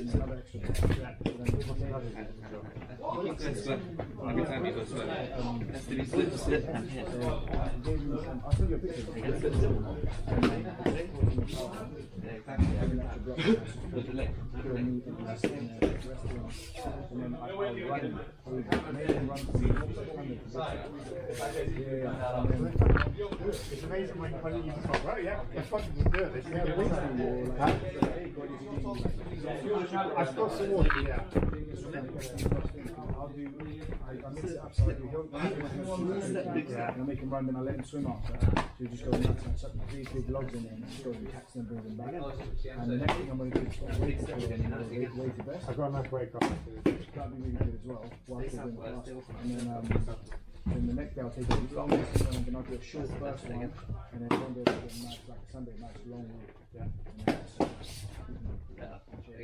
Day, You. It's amazing when, you just like, right, yeah, I fucking this. yeah, basically, you're like, I still support it, yeah. I'll do, I, mix it up I make him run, then I let him swim after. So just go nuts and chuck three big logs in there and just go and catch them, bring them back. And the next thing I'm going to weight to weight, weight to best. I've got nice break off. That'd be really good as well. Whilst we're doing the. And then, um, then the next day I'll take a long list and then I'll do a short first one, and then one day I'll do a nice, like a Sunday, nice long walk. Yeah. And then that's-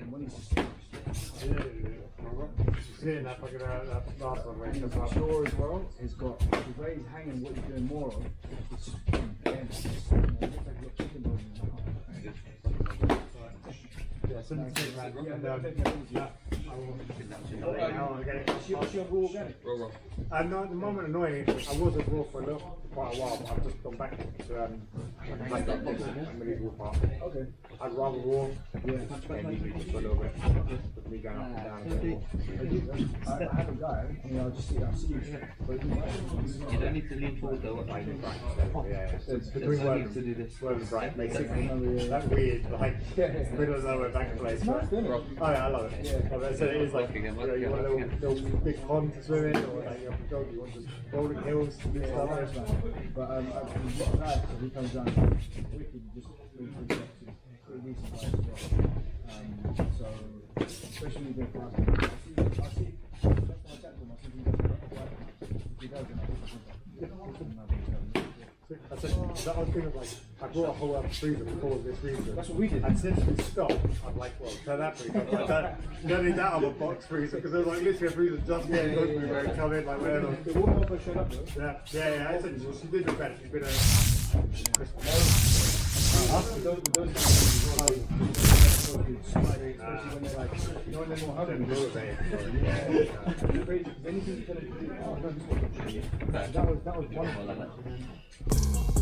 and when he's Seeing that fucking uh, that last one where And sure as well, he's got the way he's hanging, what he's doing more of, it's um, again, it's, you know, it looks like a little chicken bone in the mouth. Uh, no, at the moment, annoying. I was at Raw for a little, quite a while, but I've just gone back to um, like that box. I'm part. Okay. I'd rather Raw. Yeah. Maybe maybe just for a little bit. With me going up and down. a. I, have a guy, I mean, I'll just see, I'll see you. You don't need to lean forward though. Like, yeah, it's between no to do this. Right, basically. That weird, like, middle of nowhere back place. nice, isn't it? Oh yeah, I love it. Yeah. Said, it is like, you, know, you want a little, little big pond to swim in, or like you have dog, you want just rolling hills Yeah, stuff. nice, man. But um, I've got a guy, so he comes down, wicked, just pretty decent as well. Um, so, especially with I see, I see, that's my chat to him, I see he does it quite well. If he does, then I think he's gonna- I said, that was kind of like, I brought a whole other freezer for this reason. That's what we did. And since we stopped, I'm like, well, turn that freezer. I don't, you don't need that other box freezer because there's like literally a freezer just for the food where it come in, like whatever. The woman also showed up though. Yeah, yeah, yeah. I said she did the best. She's been a. Especially when they're like, you know, when they're more hungry. Yeah. Anything you tell them to do, oh, no, this one. That was, that was one of them.